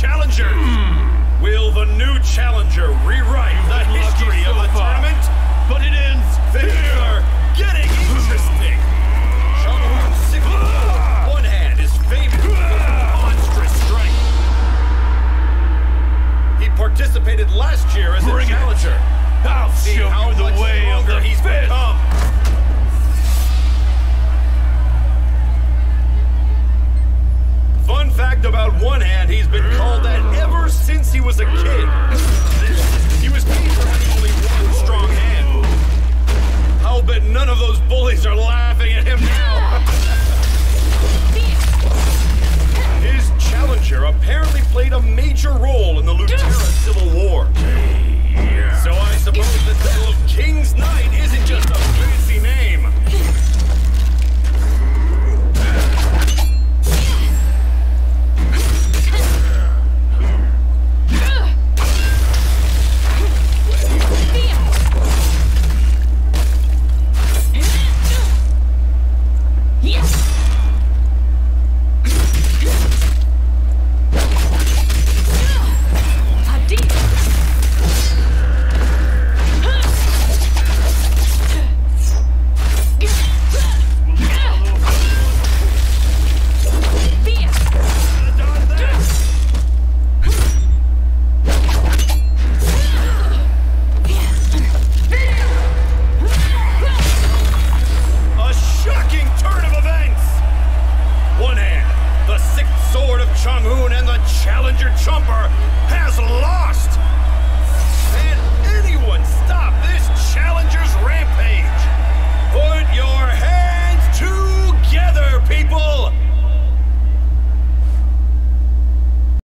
challenger. Will the new challenger rewrite the history of the tournament? But it ends Things are getting interesting. 64, ah! Onehand is famous for monstrous strength. He participated last year as Bring a it. challenger. I'll See show how you the much way of stronger the he's fist. become. About Onehand, he's been called that ever since he was a kid. He was named for having only one strong hand. I'll bet none of those bullies are laughing at him now. His challenger apparently played a major role Yes! your jumper